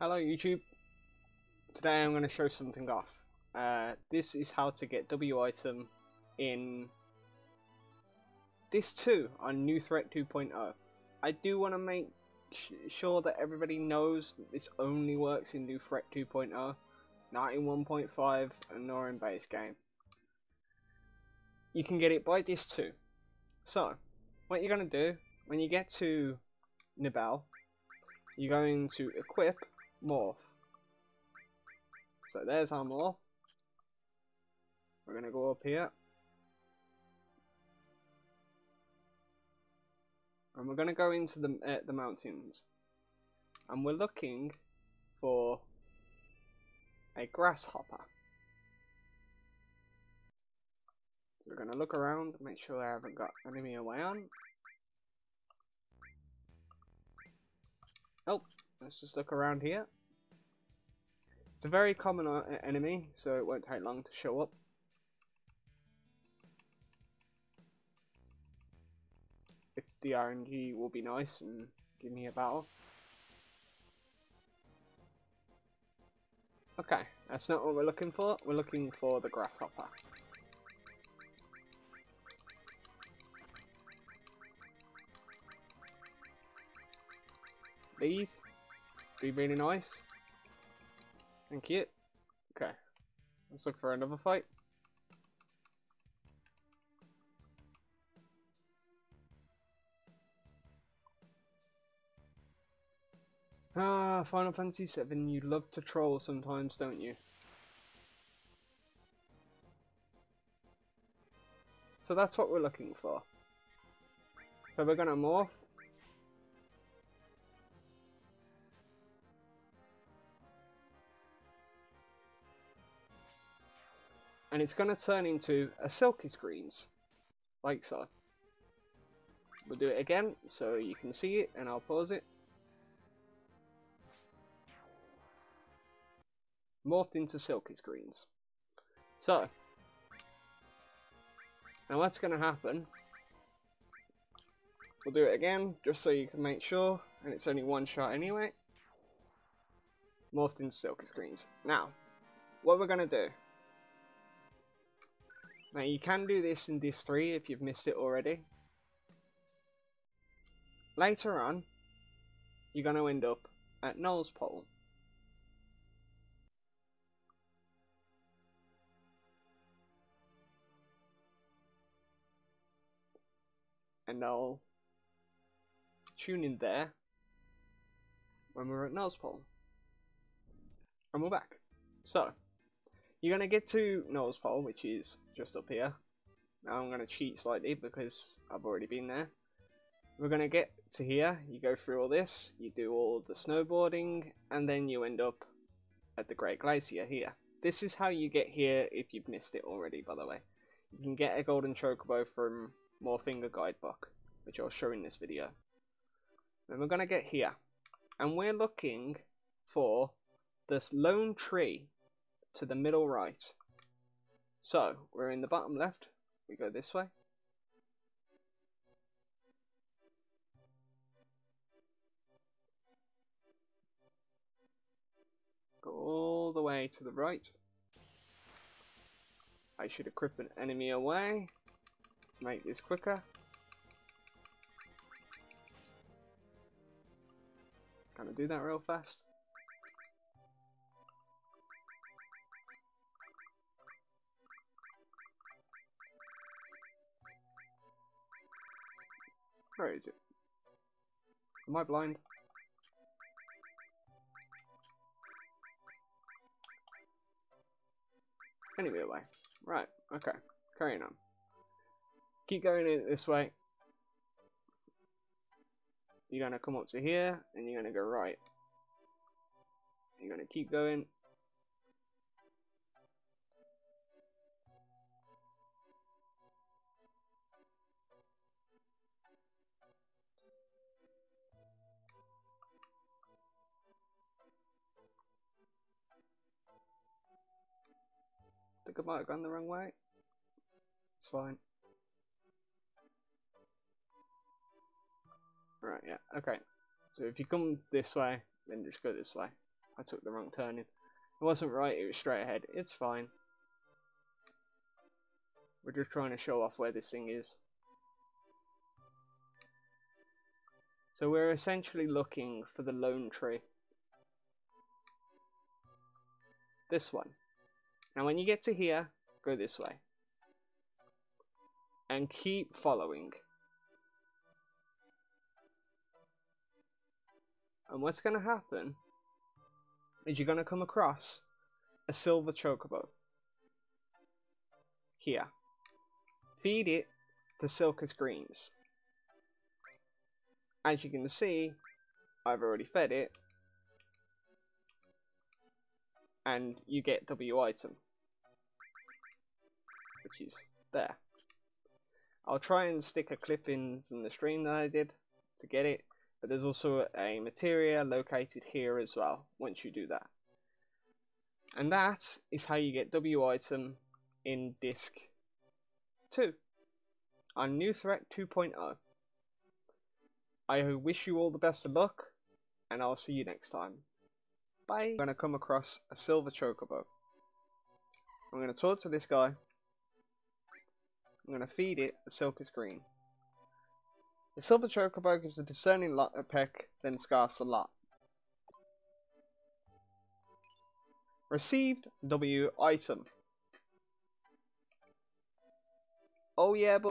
Hello YouTube. Today I'm going to show something off. Uh, this is how to get W item in Disc 2 on New Threat 2.0. I do want to make sure that everybody knows that this only works in New Threat 2.0, not in 1.5 and nor in base game. You can get it by Disc 2. So, what you're going to do when you get to Nibel, you're going to equip morph. So there's our morph. We're going to go up here. And we're going to go into the, uh, the mountains. And we're looking for a grasshopper. So we're going to look around, make sure I haven't got enemy away on. Oh, let's just look around here. It's a very common uh, enemy, so it won't take long to show up. If the RNG will be nice and give me a battle. Okay, that's not what we're looking for. We're looking for the grasshopper. Leave. Be really nice. Thank you. Okay. Let's look for another fight. Ah, Final Fantasy VII, you love to troll sometimes, don't you? So that's what we're looking for. So we're gonna morph and it's going to turn into a Sylkis Greens, like so. We'll do it again so you can see it, and I'll pause it. Morphed into Sylkis Greens. So, now what's going to happen, we'll do it again, just so you can make sure, and it's only one shot anyway. Morphed into Sylkis Greens. Now, what we're going to do now you can do this in Disc 3 if you've missed it already. Later on, you're going to end up at Null's Pole. And I'll tune in there when we're at Null's Pole. And we're back. So, you're going to get to Null's Pole, which is just up here. Now I'm going to cheat slightly because I've already been there. We're going to get to here, you go through all this, you do all the snowboarding, and then you end up at the Great Glacier here. This is how you get here if you've missed it already, by the way. You can get a golden chocobo from Moorfinger Guidebook, which I'll show in this video. Then we're going to get here, and we're looking for this lone tree to the middle right. So, we're in the bottom left, we go this way. Go all the way to the right. I should equip an enemy away to make this quicker. Gonna do that real fast? Where is it? Am I blind? Anyway, way. Right, okay. Carrying on. Keep going in this way. You're gonna come up to here, and you're gonna go right. You're gonna keep going, think I might have gone the wrong way. It's fine. Right, yeah, okay. So if you come this way, then just go this way. I took the wrong turning. It wasn't right, it was straight ahead. It's fine. We're just trying to show off where this thing is. So we're essentially looking for the lone tree. This one. Now when you get to here, go this way. And keep following. And what's going to happen is you're going to come across a silver chocobo. Here. Feed it the Sylkis Greens. As you can see, I've already fed it. And you get W item. Which is there. I'll try and stick a clip in from the stream that I did to get it. But there's also a materia located here as well, once you do that. And that is how you get W item in Disc 2 on New Threat 2.0. I wish you all the best of luck, and I'll see you next time. Bye. I'm going to come across a silver chocobo. I'm going to talk to this guy. I'm going to feed it the Sylkis Green. The silver chocobo gives a discerning lot a peck, then scarfs a lot. Received W item. Oh yeah, but